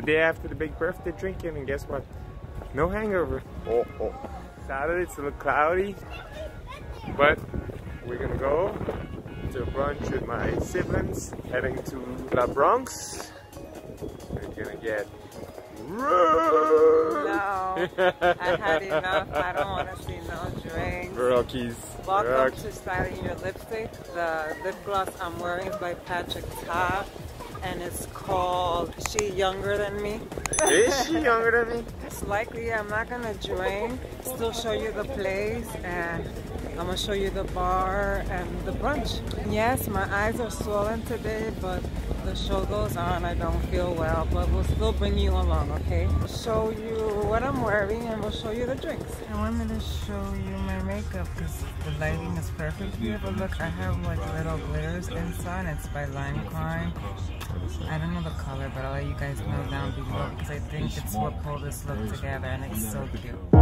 the day after the big birthday drinking, and guess what? No hangover. Oh, oh. Saturday, it's a little cloudy, but we're gonna go to brunch with my siblings, heading to La Bronx. We're gonna get No, I had enough. I don't want to see no drinks. Rockies. Welcome Rockies. to Styling Your Lipstick. The lip gloss I'm wearing is by Patrick Ta, and it's called She Younger Than Me. Is she younger than me? It's likely I'm not gonna drink. Still show you the place, and I'm gonna show you the bar and the brunch. Yes, my eyes are swollen today, but the show goes on. I don't feel well, but we'll still bring you along, okay? We'll show you what I'm wearing, and we'll show you the drinks. I wanted to show you my makeup because the lighting is perfect here. But look, I have like little glitters inside. It's by Lime Crime. I don't know the color, but I'll let you guys know down below because I think it's what pulled this look together and it's so cute.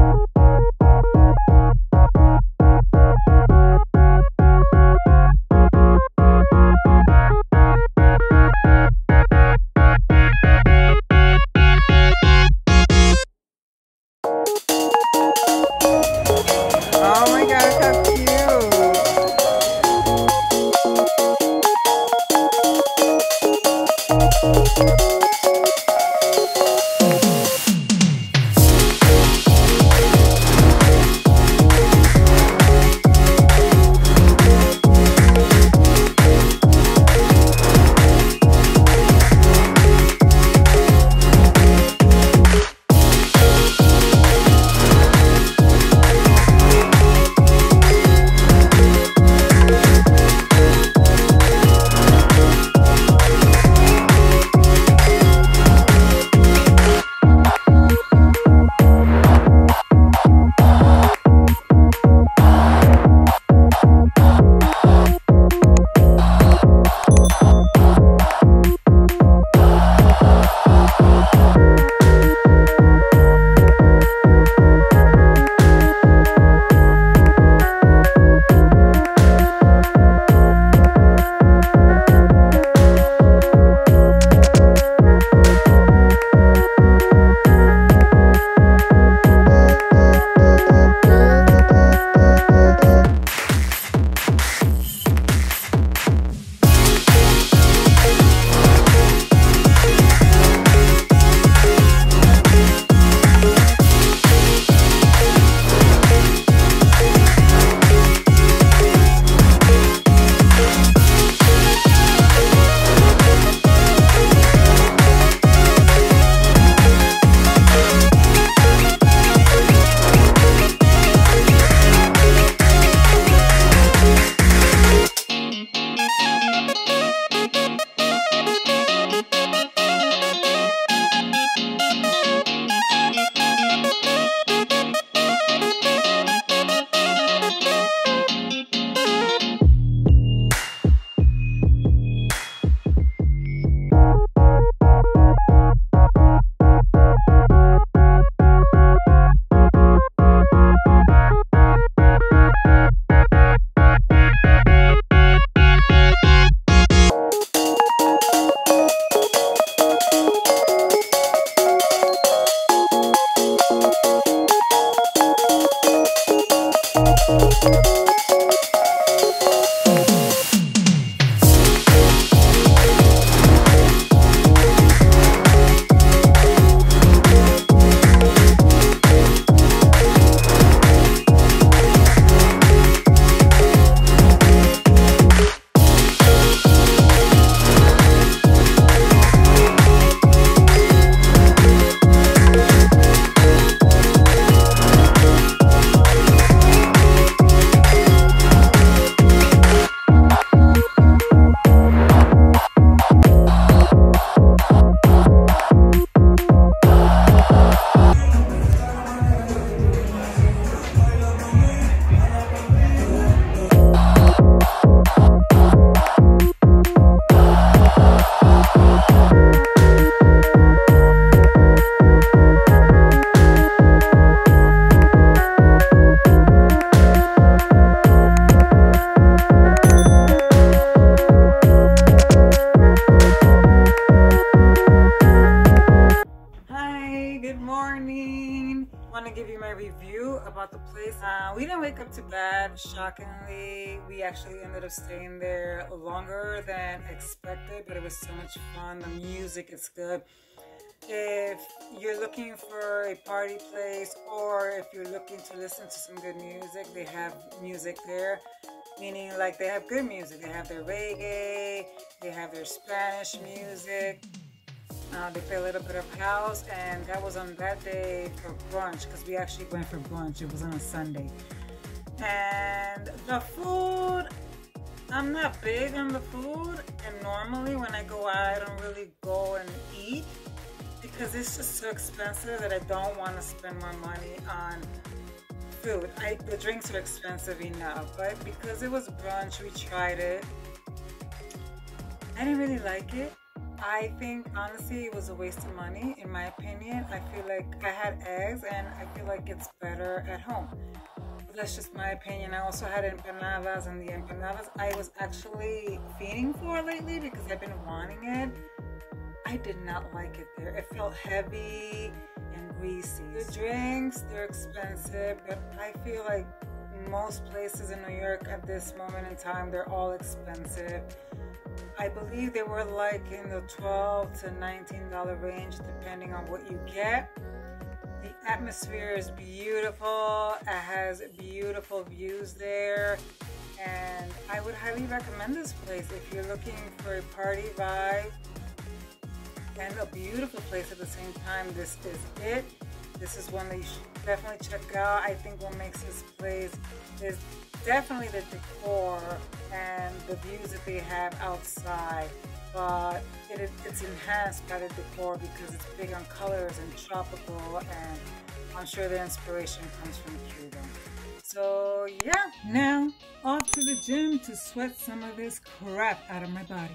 Shockingly, we actually ended up staying there longer than expected, but it was so much fun. The music is good. If you're looking for a party place or if you're looking to listen to some good music, they have music there. Meaning, like, they have good music. They have their reggae, they have their Spanish music, uh, they play a little bit of house, and that was on that day for brunch because we actually went for brunch. It was on a Sunday. And the food, I'm not big on the food, and normally when I go out, I don't really go and eat because it's just so expensive that I don't want to spend more money on food. I, the drinks are expensive enough, but because it was brunch, we tried it. I didn't really like it. I think honestly it was a waste of money in my opinion. I feel like I had eggs and I feel like it's better at home. That's just my opinion. I also had empanadas and the empanadas I was actually feeding for lately because I've been wanting it. I did not like it there. It felt heavy and greasy. The drinks, they're expensive, but I feel like most places in New York at this moment in time, they're all expensive. I believe they were like in the 12 to 19 dollar range depending on what you get. The atmosphere is beautiful. It has beautiful views there. And I would highly recommend this place if you're looking for a party vibe and a beautiful place at the same time. This is it. This is one that you should definitely check out. I think what makes this place is definitely the decor and the views that they have outside. But it, it's enhanced by the decor because it's big on colors and tropical and I'm sure the inspiration comes from Cuba. So yeah, now off to the gym to sweat some of this crap out of my body.